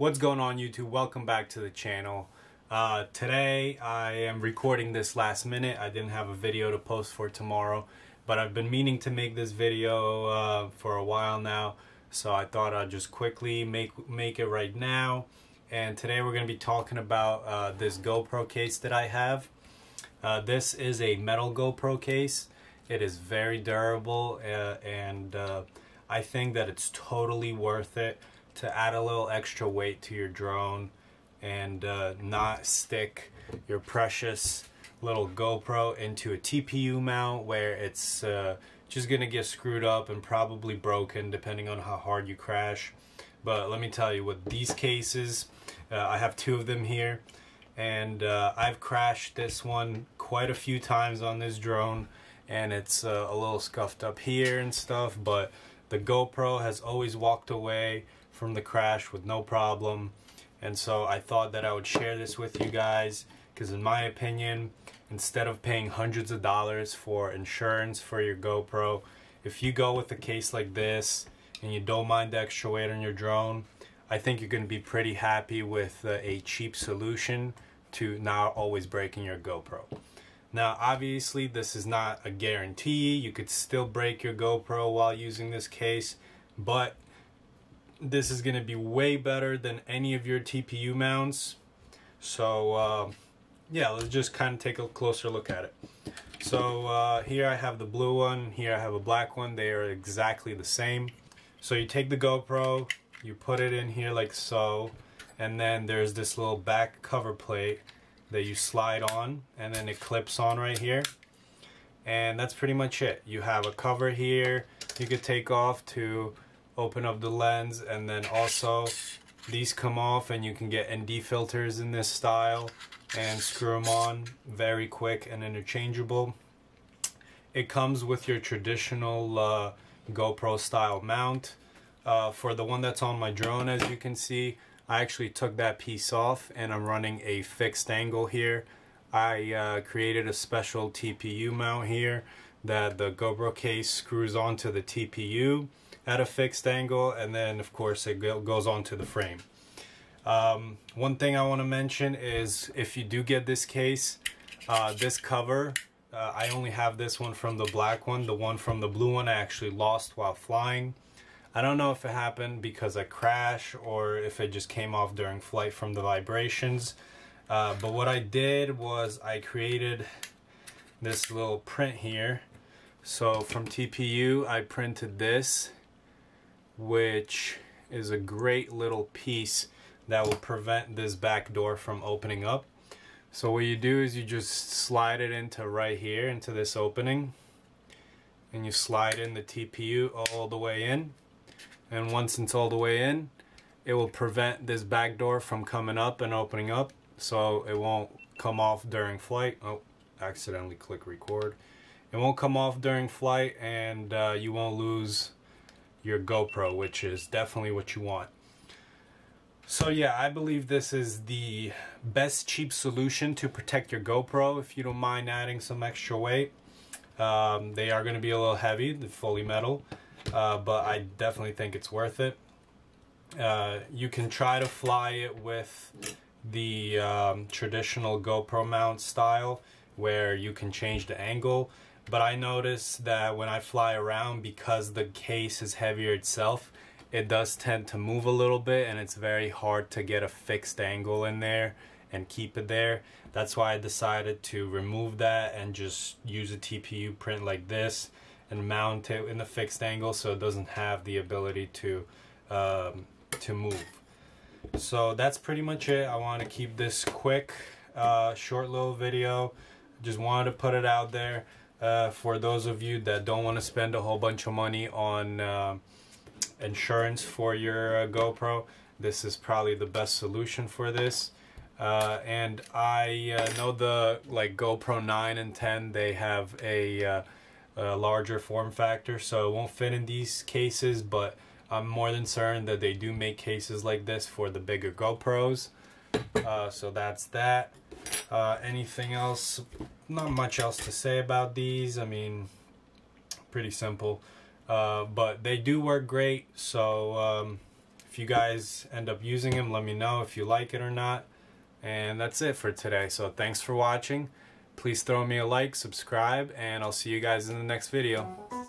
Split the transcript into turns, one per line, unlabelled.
What's going on YouTube? Welcome back to the channel. Uh, today I am recording this last minute. I didn't have a video to post for tomorrow, but I've been meaning to make this video uh, for a while now, so I thought I'd just quickly make make it right now. And today we're going to be talking about uh, this GoPro case that I have. Uh, this is a metal GoPro case. It is very durable uh, and uh, I think that it's totally worth it to add a little extra weight to your drone and uh, not stick your precious little GoPro into a TPU mount where it's uh, just gonna get screwed up and probably broken depending on how hard you crash. But let me tell you, with these cases, uh, I have two of them here, and uh, I've crashed this one quite a few times on this drone, and it's uh, a little scuffed up here and stuff, but the GoPro has always walked away from the crash with no problem. And so I thought that I would share this with you guys because in my opinion, instead of paying hundreds of dollars for insurance for your GoPro, if you go with a case like this and you don't mind the extra weight on your drone, I think you're going to be pretty happy with uh, a cheap solution to not always breaking your GoPro. Now, obviously, this is not a guarantee. You could still break your GoPro while using this case, but this is going to be way better than any of your TPU mounts. So uh, yeah, let's just kind of take a closer look at it. So uh, here I have the blue one, here I have a black one. They are exactly the same. So you take the GoPro, you put it in here like so, and then there's this little back cover plate that you slide on, and then it clips on right here. And that's pretty much it. You have a cover here you could take off to open up the lens and then also these come off and you can get ND filters in this style and screw them on very quick and interchangeable. It comes with your traditional uh, GoPro style mount. Uh, for the one that's on my drone as you can see I actually took that piece off and I'm running a fixed angle here. I uh, created a special TPU mount here that the GoPro case screws onto the TPU at a fixed angle and then of course it goes onto the frame. Um, one thing I want to mention is if you do get this case, uh, this cover, uh, I only have this one from the black one. The one from the blue one I actually lost while flying. I don't know if it happened because I crashed or if it just came off during flight from the vibrations. Uh, but what I did was I created this little print here. So from TPU I printed this which is a great little piece that will prevent this back door from opening up. So what you do is you just slide it into right here into this opening and you slide in the TPU all the way in and once it's all the way in it will prevent this back door from coming up and opening up so it won't come off during flight. Oh, accidentally click record. It won't come off during flight and uh, you won't lose your GoPro, which is definitely what you want. So yeah, I believe this is the best cheap solution to protect your GoPro if you don't mind adding some extra weight. Um, they are going to be a little heavy, the fully metal, uh, but I definitely think it's worth it. Uh, you can try to fly it with the um, traditional GoPro mount style where you can change the angle but I notice that when I fly around, because the case is heavier itself, it does tend to move a little bit and it's very hard to get a fixed angle in there and keep it there. That's why I decided to remove that and just use a TPU print like this and mount it in the fixed angle so it doesn't have the ability to um, to move. So that's pretty much it. I want to keep this quick, uh, short little video. Just wanted to put it out there uh, for those of you that don't want to spend a whole bunch of money on uh, insurance for your uh, GoPro, this is probably the best solution for this. Uh, and I uh, know the like GoPro 9 and 10, they have a, uh, a, larger form factor, so it won't fit in these cases, but I'm more than certain that they do make cases like this for the bigger GoPros. so that's that. Anything else not much else to say about these. I mean, pretty simple. Uh, but they do work great. So um, If you guys end up using them, let me know if you like it or not. And that's it for today. So thanks for watching. Please throw me a like, subscribe, and I'll see you guys in the next video.